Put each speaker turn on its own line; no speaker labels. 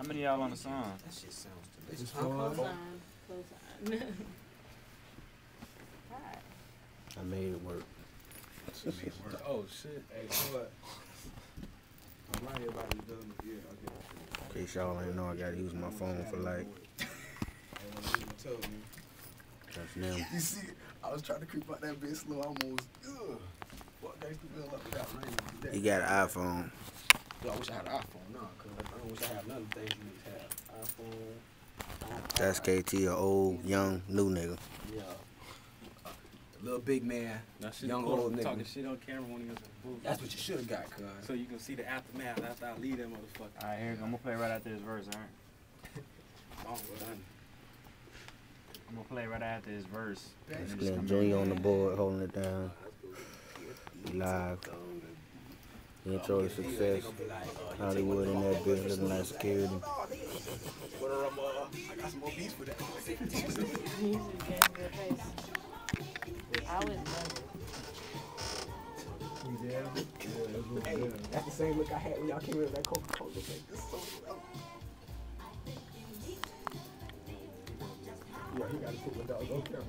How many y'all on the song?
That shit sounds
It's
delicious.
fun.
Close on. Close on.
I made it work.
Oh shit. Hey, what? I'm right here about to do Yeah, okay.
In case y'all ain't know, I gotta use my phone for like I don't even
Tell me.
now.
You see, I was trying to creep out that bitch slow. I almost, ugh. What gangsta bill up without rain?
You got an iPhone.
Yo, I wish I had an iPhone now, cause I don't wish I had none of the things you need to have. iPhone.
That's KT, a old, young, new nigga.
Yeah. Little big man.
That shit
Young
cool.
old nigga.
Talking shit on camera when he was in the.
That's what you should have got, cuz.
so you can see the aftermath after I leave that motherfucker.
Alright, here, I'm gonna play right after this verse, alright?
Oh, done.
I'm gonna play right after this verse. and then just
Glenn
come
Junior on the board holding it down. Live. Intro to success. Hollywood in that bitch looking like security.
Hey, that's the same look I had when y'all came in with that Coca-Cola thing. This so. Yeah, he gotta put my dog on camera.